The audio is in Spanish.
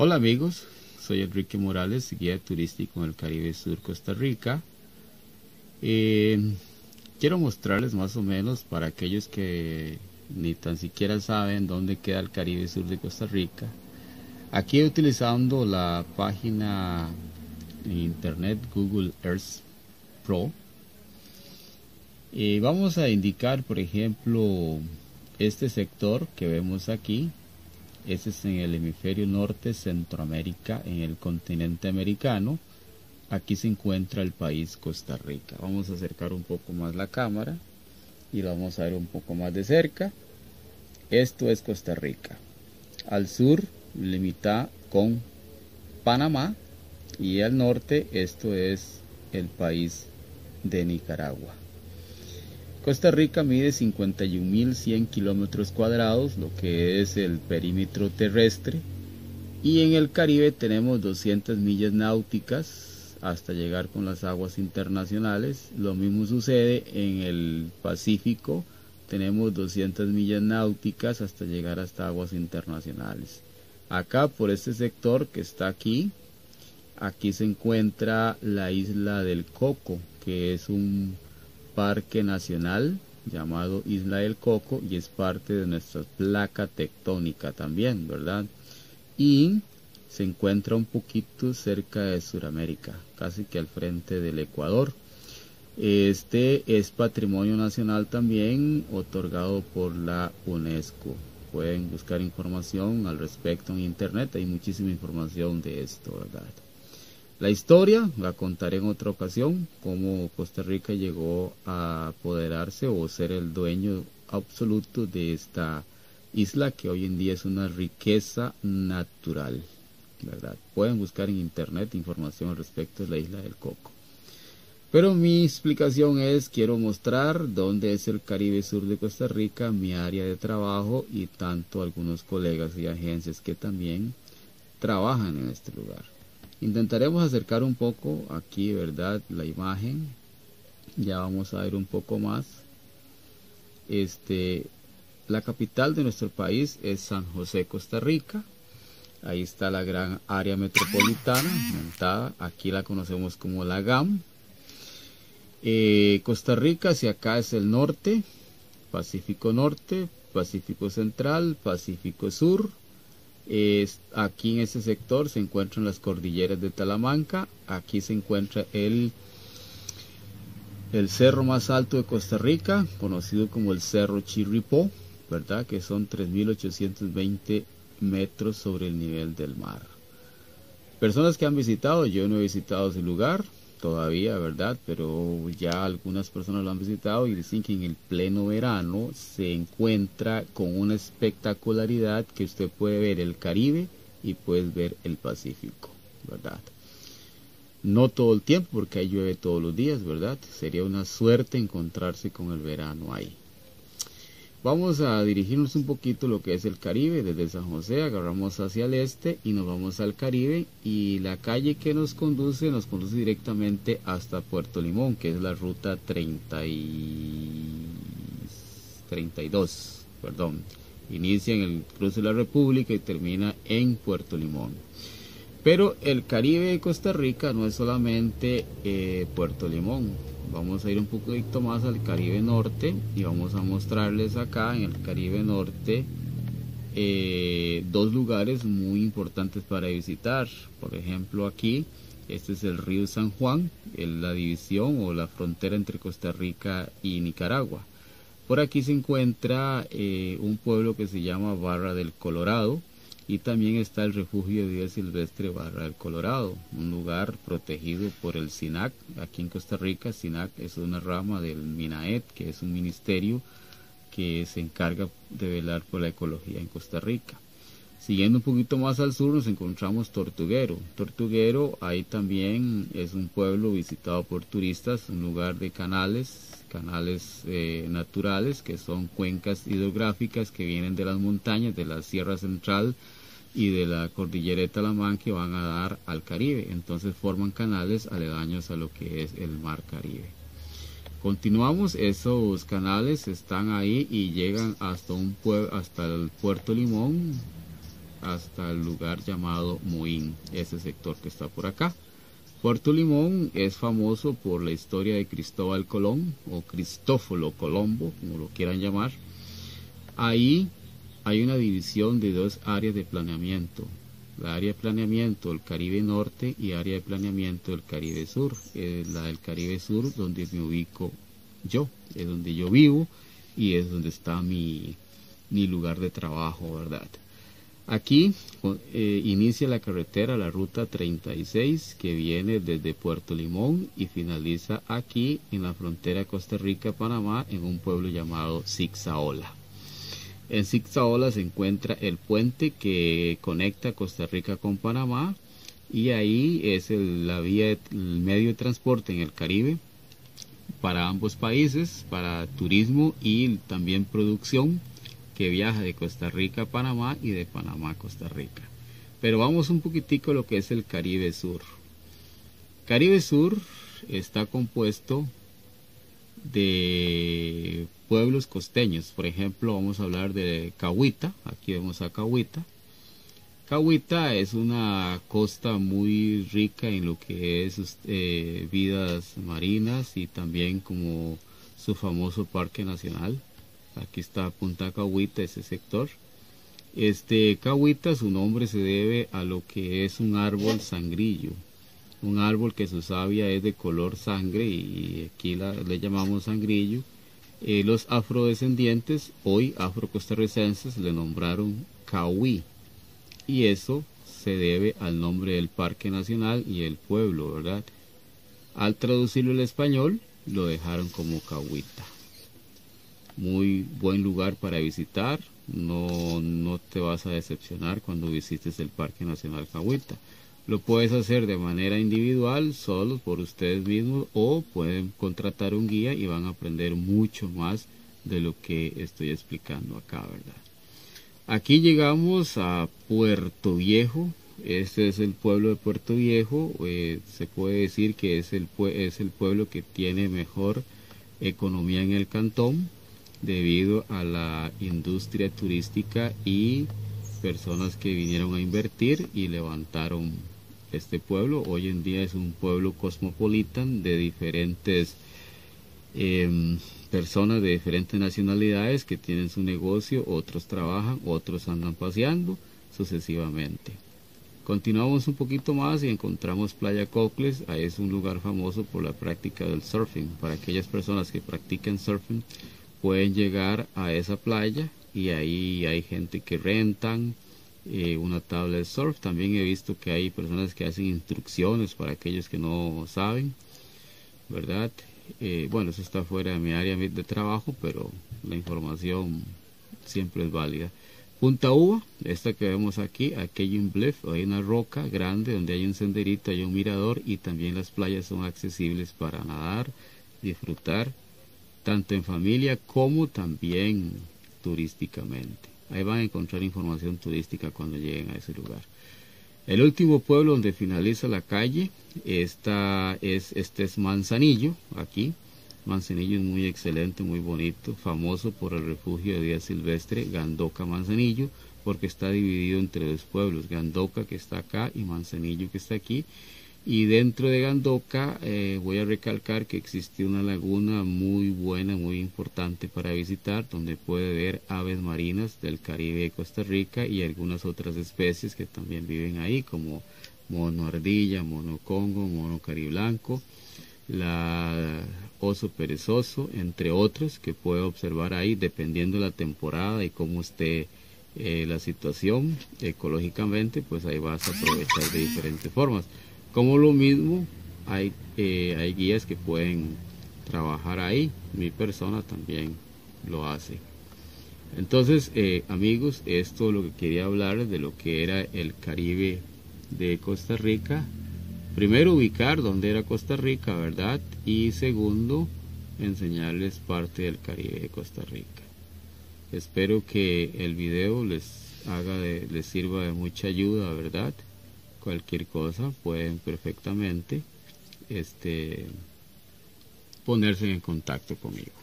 Hola amigos, soy Enrique Morales, guía turístico en el Caribe Sur Costa Rica. Eh, quiero mostrarles más o menos para aquellos que ni tan siquiera saben dónde queda el Caribe Sur de Costa Rica. Aquí utilizando la página en internet Google Earth Pro. Y vamos a indicar, por ejemplo, este sector que vemos aquí ese es en el hemisferio norte, Centroamérica, en el continente americano. Aquí se encuentra el país Costa Rica. Vamos a acercar un poco más la cámara y vamos a ver un poco más de cerca. Esto es Costa Rica. Al sur limita con Panamá y al norte esto es el país de Nicaragua. Costa Rica mide 51.100 kilómetros cuadrados, lo que es el perímetro terrestre. Y en el Caribe tenemos 200 millas náuticas hasta llegar con las aguas internacionales. Lo mismo sucede en el Pacífico. Tenemos 200 millas náuticas hasta llegar hasta aguas internacionales. Acá por este sector que está aquí, aquí se encuentra la isla del Coco, que es un parque nacional llamado Isla del Coco y es parte de nuestra placa tectónica también, ¿verdad? Y se encuentra un poquito cerca de Sudamérica, casi que al frente del Ecuador. Este es patrimonio nacional también otorgado por la UNESCO. Pueden buscar información al respecto en internet, hay muchísima información de esto, ¿verdad? La historia la contaré en otra ocasión, cómo Costa Rica llegó a apoderarse o ser el dueño absoluto de esta isla que hoy en día es una riqueza natural. ¿verdad? Pueden buscar en internet información al respecto de la isla del Coco. Pero mi explicación es, quiero mostrar dónde es el Caribe Sur de Costa Rica, mi área de trabajo y tanto algunos colegas y agencias que también trabajan en este lugar. Intentaremos acercar un poco aquí, ¿verdad? La imagen. Ya vamos a ver un poco más. Este, la capital de nuestro país es San José, Costa Rica. Ahí está la gran área metropolitana montada. Aquí la conocemos como la GAM. Eh, Costa Rica hacia acá es el norte, Pacífico Norte, Pacífico Central, Pacífico Sur, aquí en este sector se encuentran las cordilleras de Talamanca, aquí se encuentra el, el cerro más alto de Costa Rica, conocido como el Cerro Chirripó, ¿verdad? Que son 3.820 metros sobre el nivel del mar. Personas que han visitado, yo no he visitado ese lugar, todavía, ¿verdad? Pero ya algunas personas lo han visitado y dicen que en el pleno verano se encuentra con una espectacularidad que usted puede ver el Caribe y puede ver el Pacífico, ¿verdad? No todo el tiempo porque ahí llueve todos los días, ¿verdad? Sería una suerte encontrarse con el verano ahí. Vamos a dirigirnos un poquito lo que es el Caribe, desde San José agarramos hacia el este y nos vamos al Caribe y la calle que nos conduce nos conduce directamente hasta Puerto Limón, que es la ruta 30 y... 32, perdón. Inicia en el cruce de la República y termina en Puerto Limón. Pero el Caribe de Costa Rica no es solamente eh, Puerto Limón, vamos a ir un poquito más al Caribe Norte y vamos a mostrarles acá en el Caribe Norte eh, dos lugares muy importantes para visitar. Por ejemplo aquí, este es el río San Juan, la división o la frontera entre Costa Rica y Nicaragua. Por aquí se encuentra eh, un pueblo que se llama Barra del Colorado, y también está el refugio de silvestre Barra del Colorado, un lugar protegido por el SINAC aquí en Costa Rica. SINAC es una rama del MINAET, que es un ministerio que se encarga de velar por la ecología en Costa Rica. Siguiendo un poquito más al sur nos encontramos Tortuguero. Tortuguero ahí también es un pueblo visitado por turistas, un lugar de canales, canales eh, naturales que son cuencas hidrográficas que vienen de las montañas de la Sierra Central y de la cordillera de Talamanca que van a dar al Caribe. Entonces forman canales aledaños a lo que es el mar Caribe. Continuamos, esos canales están ahí y llegan hasta un hasta el puerto Limón, hasta el lugar llamado Moín, ese sector que está por acá. Puerto Limón es famoso por la historia de Cristóbal Colón o Cristófolo Colombo, como lo quieran llamar. Ahí hay una división de dos áreas de planeamiento. La área de planeamiento del Caribe Norte y área de planeamiento del Caribe Sur. la del Caribe Sur donde me ubico yo, es donde yo vivo y es donde está mi, mi lugar de trabajo, ¿verdad? Aquí eh, inicia la carretera, la ruta 36, que viene desde Puerto Limón y finaliza aquí en la frontera Costa Rica-Panamá, en un pueblo llamado Zigzaola. En Zigzaola se encuentra el puente que conecta Costa Rica con Panamá y ahí es la vía, el medio de transporte en el Caribe para ambos países, para turismo y también producción que viaja de Costa Rica a Panamá y de Panamá a Costa Rica. Pero vamos un poquitico a lo que es el Caribe Sur. Caribe Sur está compuesto de pueblos costeños. Por ejemplo, vamos a hablar de Cahuita. Aquí vemos a Cahuita. Cahuita es una costa muy rica en lo que es eh, vidas marinas y también como su famoso parque nacional. Aquí está Punta Cahuita, ese sector. Este Cahuita, su nombre se debe a lo que es un árbol sangrillo. Un árbol que su savia es de color sangre y aquí le llamamos sangrillo. Eh, los afrodescendientes, hoy afrocostarricenses, le nombraron Cahuí. Y eso se debe al nombre del Parque Nacional y el pueblo, ¿verdad? Al traducirlo al español, lo dejaron como Cahuita muy buen lugar para visitar. No, no te vas a decepcionar cuando visites el Parque Nacional Cahuita. Lo puedes hacer de manera individual, solo por ustedes mismos, o pueden contratar un guía y van a aprender mucho más de lo que estoy explicando acá, ¿verdad? Aquí llegamos a Puerto Viejo. Este es el pueblo de Puerto Viejo. Eh, se puede decir que es el, es el pueblo que tiene mejor economía en el cantón debido a la industria turística y personas que vinieron a invertir y levantaron este pueblo. Hoy en día es un pueblo cosmopolitan de diferentes em, personas de diferentes nacionalidades que tienen su negocio, otros trabajan, otros andan paseando sucesivamente. Continuamos un poquito más y encontramos Playa Cocles. Ahí es un lugar famoso por la práctica del surfing. Para aquellas personas que practican surfing, pueden llegar a esa playa y ahí hay gente que rentan eh, una tabla de surf. También he visto que hay personas que hacen instrucciones para aquellos que no saben, ¿verdad? Eh, bueno, eso está fuera de mi área de trabajo, pero la información siempre es válida. Punta Uva, esta que vemos aquí, aquí hay un bluff, hay una roca grande donde hay un senderito, hay un mirador y también las playas son accesibles para nadar, disfrutar tanto en familia como también turísticamente. Ahí van a encontrar información turística cuando lleguen a ese lugar. El último pueblo donde finaliza la calle, esta es, este es Manzanillo, aquí. Manzanillo es muy excelente, muy bonito, famoso por el refugio de vida silvestre Gandoca Manzanillo, porque está dividido entre dos pueblos, Gandoca que está acá y Manzanillo que está aquí. Y dentro de Gandoca eh, voy a recalcar que existe una laguna muy buena, muy importante para visitar, donde puede ver aves marinas del Caribe de Costa Rica y algunas otras especies que también viven ahí, como mono ardilla, mono congo, mono cariblanco, la oso perezoso, entre otros que puede observar ahí dependiendo de la temporada y cómo esté eh, la situación ecológicamente, pues ahí vas a aprovechar de diferentes formas. Como lo mismo, hay, eh, hay guías que pueden trabajar ahí. Mi persona también lo hace. Entonces, eh, amigos, esto es lo que quería hablar de lo que era el Caribe de Costa Rica. Primero, ubicar dónde era Costa Rica, ¿verdad? Y segundo, enseñarles parte del Caribe de Costa Rica. Espero que el video les haga de, les sirva de mucha ayuda, ¿verdad? Cualquier cosa pueden perfectamente este, ponerse en contacto conmigo.